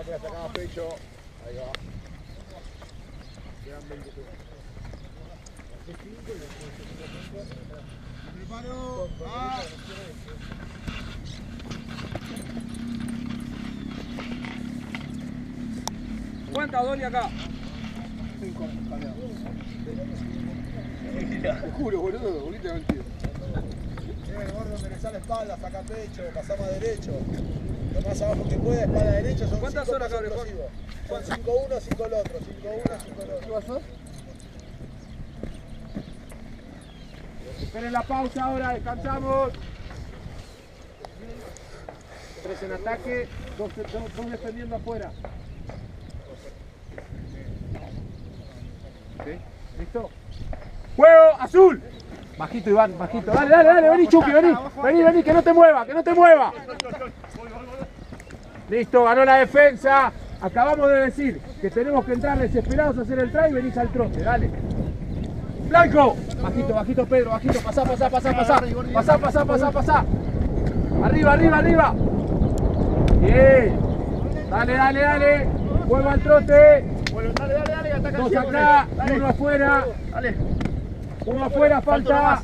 Rápido, sacamos pecho. Ahí va. Quedan 20 segundos. Preparo. Ah. ¿Cuántas Dolly acá? Te juro, boludo, bolita de mentido. Bien, gordo, enderezá la espalda, saca pecho, pasá más derecho. Lo más abajo que pueda, espalda derecha, son ¿Cuántas cinco horas, cabrón? Son 5 uno, 5 el otro, 5 uno, 5 el otro. ¿Qué pasó? Esperen la pausa ahora, descansamos. Tres en ataque, dos, dos- dos defendiendo afuera. ¿Sí? ¿Listo? ¡Juego azul! Bajito Iván, bajito. Dale, dale, dale, vení Chucky, vení. Vení, vení, que no te mueva, que no te mueva. Listo, ganó la defensa. Acabamos de decir que tenemos que entrar desesperados a hacer el try y venís al trote, dale. Blanco. Bajito, bajito Pedro, bajito. Pasá, pasá, pasá, pasá. Pasá, pasá, pasá, pasá. Arriba, arriba, arriba. Bien. Dale, dale, dale. Juego al trote. Dale, dale, dale, ataca Dos acá uno afuera. Dale. Uno afuera, falta.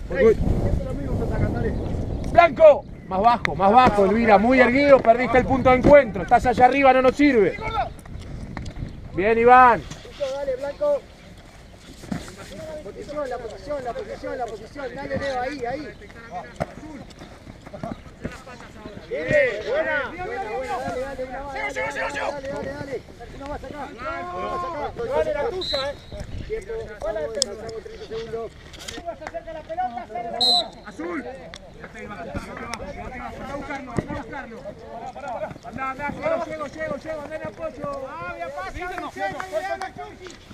Blanco. Más bajo, más bajo, Elvira. Muy erguido, perdiste el punto de encuentro. Estás allá arriba, no nos sirve. Bien, Iván. Dale, Blanco. Posición, la posición, la posición, la posición. Dale, Leo, ahí, ahí. Bien, buena. Buena, buena, dale, dale, una dale, dale, dale, dale, dale. Una más acá, una más acá. Dale la tuya, eh. Tiempo, hola, pasamos 30 segundos. Azul. En.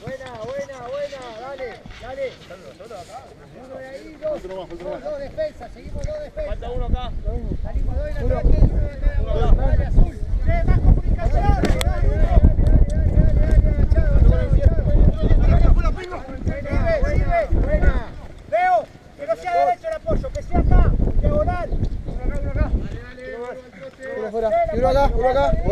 Buena, buena, buena, dale, dale. Uno de ahí, dos. Dos, defensas, seguimos dos defensas. Falta uno acá. Salimos dos en ataque uno cada uno. Dale, azul. Más comunicación dale, dale, agachado, agachado, agachado. Buena, buena. Leo, que no sea derecho el apoyo, que sea acá, diagonal. Uno acá, uno acá. Uno afuera, uno acá, uno acá. Voy, voy, voy. Uno fuera, se va. Dale, Blanco. Va. Dale, dale, dale, dale, dale, dale, dale. Sí, se va. dale, dale. Por eso está agarrando mal. Él está agarrando la pelota, o Mariano está agarrando la pelota. ¿sí? La tiene que pasar hasta atrás. No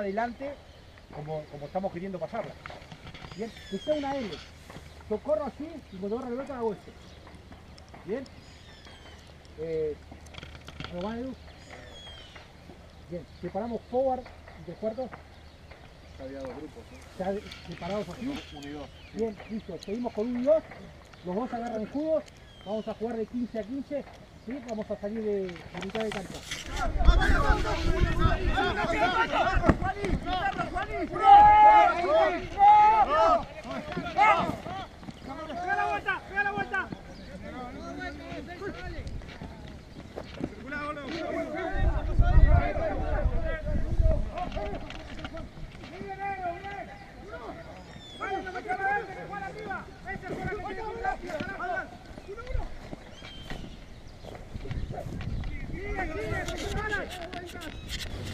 adelante, como, como estamos queriendo pasarla. Bien, que sea una L. Yo corro así y cuando agarro la pelota hago esto. Bien. Eh. Bien, separamos forward de cuartos. Ya separados así. Uno y dos. Bien, listo. Seguimos con un y dos. Los dos agarran escudos. Vamos a jugar de 15 a 15. ¿sí? Vamos a salir de, de mitad de cancha.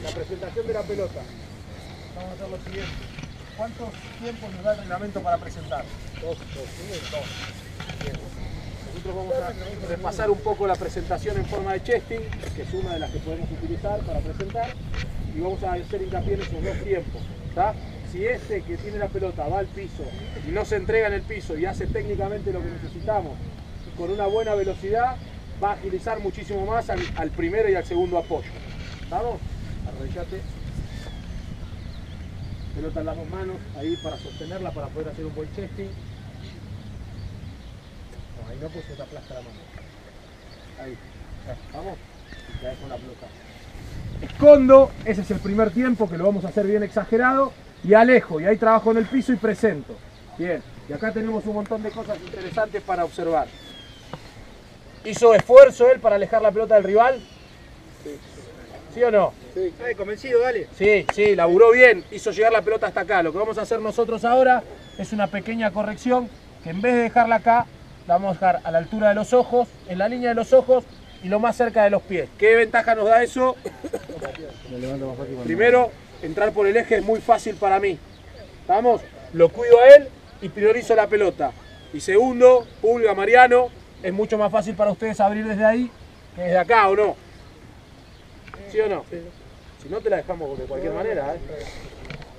La presentación de la pelota. Vamos a hacer lo siguiente. ¿Cuántos tiempos nos da el reglamento para presentar? Dos, dos, Bien. Nosotros vamos a repasar un poco la presentación en forma de chesting, que es una de las que podemos utilizar para presentar, y vamos a hacer hincapié en esos dos tiempos. ¿tá? Si este que tiene la pelota va al piso y no se entrega en el piso y hace técnicamente lo que necesitamos con una buena velocidad, va a agilizar muchísimo más al, al primero y al segundo apoyo. ¿Estamos? Arrodillate. Pelota en las dos manos, ahí para sostenerla, para poder hacer un buen chesting. Ahí no, pues se te la mano. Ahí. ¿Vamos? Y caes con la pelota. Escondo, ese es el primer tiempo que lo vamos a hacer bien exagerado. Y alejo, y ahí trabajo en el piso y presento. Bien, y acá tenemos un montón de cosas interesantes para observar. ¿Hizo esfuerzo él para alejar la pelota del rival? ¿Sí o no? Dale, convencido, dale. Sí, sí, laburó bien, hizo llegar la pelota hasta acá. Lo que vamos a hacer nosotros ahora es una pequeña corrección, que en vez de dejarla acá, la vamos a dejar a la altura de los ojos, en la línea de los ojos y lo más cerca de los pies. ¿Qué ventaja nos da eso? Primero, entrar por el eje es muy fácil para mí. ¿Estamos? Lo cuido a él y priorizo la pelota. Y segundo, Pulga, Mariano, es mucho más fácil para ustedes abrir desde ahí que desde acá, ¿o no? ¿Sí o no? Si no, te la dejamos de cualquier manera. ¿eh?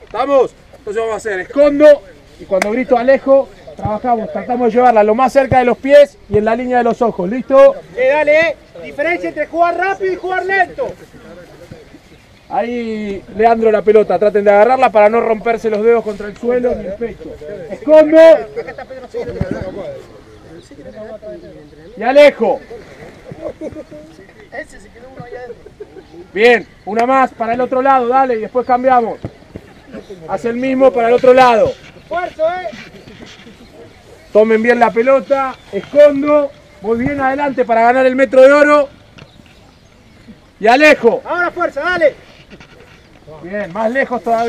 ¿Estamos? Entonces vamos a hacer escondo y cuando grito alejo, trabajamos, tratamos de llevarla lo más cerca de los pies y en la línea de los ojos. ¿Listo? Eh, dale, eh. Diferencia entre jugar rápido y jugar lento. Ahí Leandro la pelota, traten de agarrarla para no romperse los dedos contra el suelo ni el pecho. Escondo y alejo. Bien, una más para el otro lado, dale, y después cambiamos. Hace el mismo para el otro lado. Esfuerzo, eh. Tomen bien la pelota, escondo, voy bien adelante para ganar el metro de oro. Y alejo. Ahora fuerza, dale. Bien, más lejos todavía.